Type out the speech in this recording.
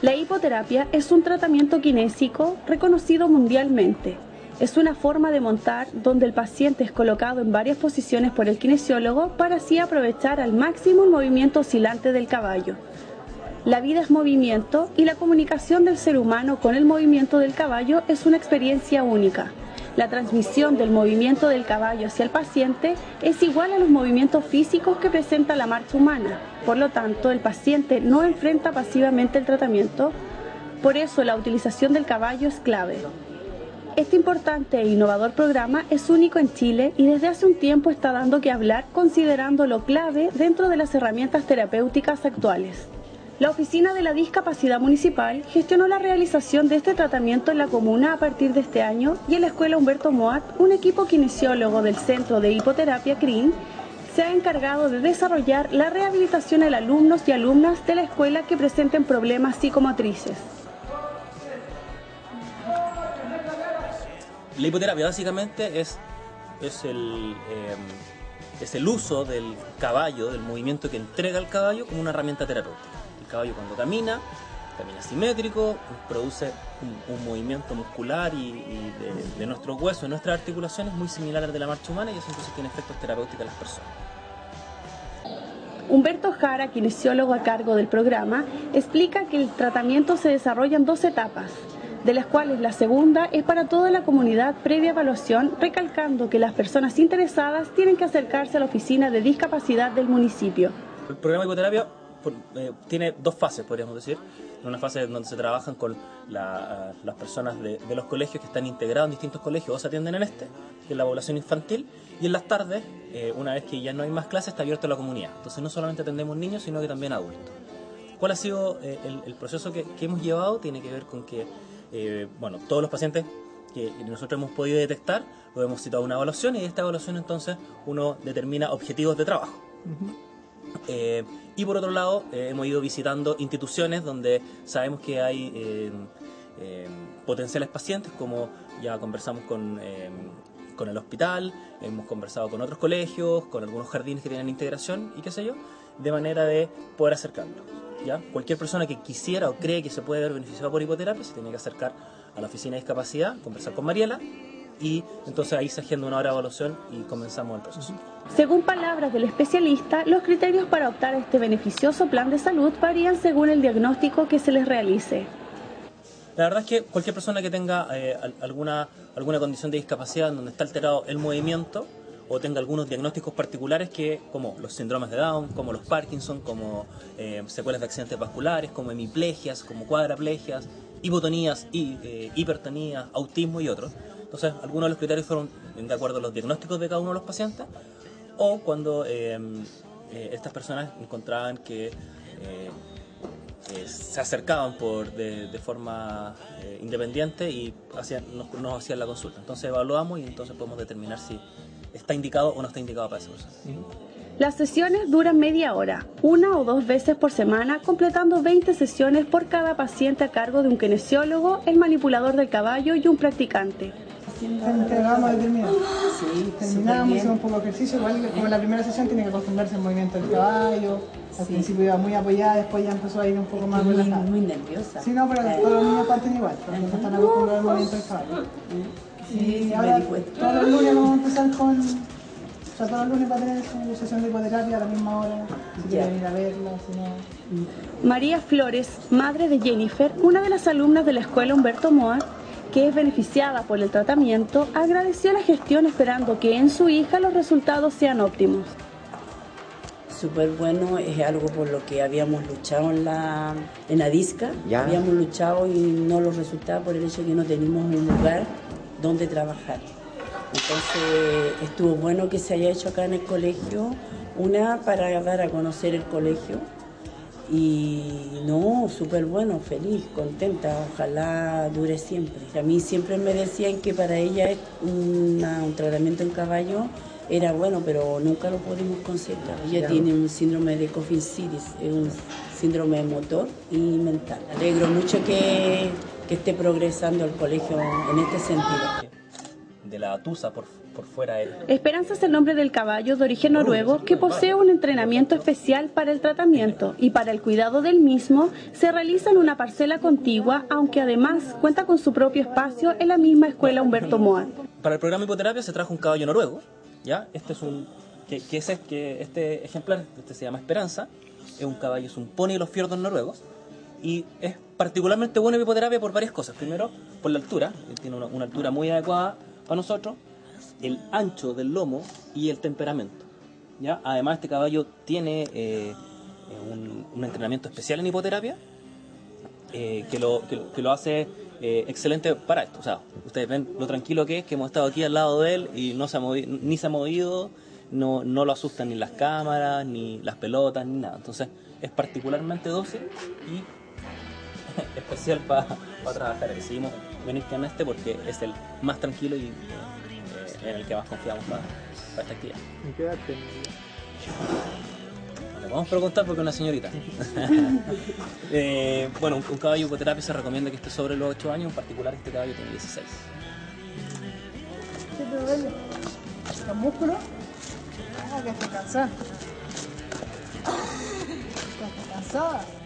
La hipoterapia es un tratamiento kinésico reconocido mundialmente. Es una forma de montar donde el paciente es colocado en varias posiciones por el kinesiólogo para así aprovechar al máximo el movimiento oscilante del caballo. La vida es movimiento y la comunicación del ser humano con el movimiento del caballo es una experiencia única. La transmisión del movimiento del caballo hacia el paciente es igual a los movimientos físicos que presenta la marcha humana. Por lo tanto, el paciente no enfrenta pasivamente el tratamiento. Por eso, la utilización del caballo es clave. Este importante e innovador programa es único en Chile y desde hace un tiempo está dando que hablar considerando lo clave dentro de las herramientas terapéuticas actuales. La Oficina de la Discapacidad Municipal gestionó la realización de este tratamiento en la comuna a partir de este año y en la Escuela Humberto Moat, un equipo kinesiólogo del Centro de Hipoterapia CRIN se ha encargado de desarrollar la rehabilitación a alumnos y alumnas de la escuela que presenten problemas psicomotrices. La hipoterapia básicamente es, es, el, eh, es el uso del caballo, del movimiento que entrega el caballo como una herramienta terapéutica caballo cuando camina, camina simétrico, produce un, movimiento muscular y, de, de, nuestros huesos, de nuestras articulaciones muy similar al de la marcha humana y eso entonces tiene efectos terapéuticos en las personas. Humberto Jara, kinesiólogo a cargo del programa, explica que el tratamiento se desarrolla en dos etapas, de las cuales la segunda es para toda la comunidad previa evaluación, recalcando que las personas interesadas tienen que acercarse a la oficina de discapacidad del municipio. El programa de hipoterapia eh, tiene dos fases, podríamos decir. Una fase donde se trabajan con las personas de, los colegios que están integrados en distintos colegios o se atienden en este, que es la población infantil. Y en las tardes, eh, una vez que ya no hay más clases, está abierto a la comunidad. Entonces no solamente atendemos niños, sino que también adultos. ¿Cuál ha sido eh, el, proceso que, hemos llevado? Tiene que ver con que, bueno, todos los pacientes que nosotros hemos podido detectar, lo hemos citado a una evaluación y de esta evaluación entonces uno determina objetivos de trabajo. Eh, y por otro lado, eh, hemos ido visitando instituciones donde sabemos que hay eh, potenciales pacientes, como ya conversamos con, con el hospital, hemos conversado con otros colegios, con algunos jardines que tienen integración y qué sé yo, de manera de poder acercarlo. ¿Ya? Cualquier persona que quisiera o cree que se puede ver beneficiado por hipoterapia se tiene que acercar a la oficina de discapacidad, conversar con Mariela y entonces ahí se agenda una hora de evaluación y comenzamos el proceso. Según palabras del especialista, los criterios para optar a este beneficioso plan de salud varían según el diagnóstico que se les realice. La verdad es que cualquier persona que tenga eh, alguna, alguna condición de discapacidad donde está alterado el movimiento o tenga algunos diagnósticos particulares que, como los síndromes de Down, como los Parkinson, como eh, secuelas de accidentes vasculares, como hemiplegias, como cuadraplegias, hipotonías, eh, hipertonías, autismo y otros. Entonces, algunos de los criterios fueron de acuerdo a los diagnósticos de cada uno de los pacientes o cuando eh, estas personas encontraban que se acercaban por, de, forma independiente y hacían, nos, hacían la consulta. Entonces evaluamos y entonces podemos determinar si está indicado o no está indicado para esa persona. Las sesiones duran media hora, una o dos veces por semana, completando 20 sesiones por cada paciente a cargo de un kinesiólogo, el manipulador del caballo y un practicante entregamos de terminar. Sí, Terminamos, hicimos un poco de ejercicio, igual como en la primera sesión tiene que acostumbrarse al movimiento del caballo. Al principio iba muy apoyada, después ya empezó a ir un poco más muy, relajada. Muy nerviosa. Sí, no, pero todos los niños parten igual, porque no están acostumbrados al movimiento del caballo. Sí, y ahora todos los lunes vamos a empezar con... O sea, todos los lunes va a tener su sesión de hipoterapia a la misma hora, si quieren ir a verla, si no... María Flores, madre de Jennifer, una de las alumnas de la escuela Humberto Moa, que es beneficiada por el tratamiento, agradeció la gestión esperando que en su hija los resultados sean óptimos. Súper bueno, es algo por lo que habíamos luchado en la, en la disca, habíamos luchado y no los resultados por el hecho de que no teníamos un lugar donde trabajar. Entonces estuvo bueno que se haya hecho acá en el colegio, una para dar a conocer el colegio, y no, súper bueno, feliz, contenta, ojalá dure siempre. A mí siempre me decían que para ella un tratamiento en caballo era bueno, pero nunca lo pudimos conseguir. Ella tiene un síndrome de Coffin es un síndrome motor y mental. Alegro mucho que, que esté progresando el colegio en este sentido. De la tusa por, por fuera. Él. Esperanza es el nombre del caballo de origen noruego que posee un entrenamiento especial para el tratamiento y para el cuidado del mismo se realiza en una parcela contigua, aunque además cuenta con su propio espacio en la misma escuela Humberto Moa. Para el programa hipoterapia se trajo un caballo noruego, ¿ya? Este es un que, que, es, que este ejemplar, este se llama Esperanza, es un caballo, es un pony de los fiordos noruegos y es particularmente bueno en hipoterapia por varias cosas. Primero, por la altura, tiene una, altura muy adecuada para nosotros, el ancho del lomo y el temperamento. ¿ya? Además, este caballo tiene eh, un, entrenamiento especial en hipoterapia eh, que, lo, que, hace eh, excelente para esto. O sea, ustedes ven lo tranquilo que es, que hemos estado aquí al lado de él y no se ni se ha movido, no, no lo asustan ni las cámaras, ni las pelotas, ni nada. Entonces, es particularmente dócil y especial para trabajar. Decidimos venir con este porque es el más tranquilo y eh, en el que más confiamos para, esta actividad. qué edad le vamos a preguntar porque es una señorita. eh, bueno, un, un, caballo hipoterapia se recomienda que esté sobre los 8 años, en particular este caballo tiene 16. ¿Qué te duele? ¿Los músculos? Ah, que está cansada. Está cansada.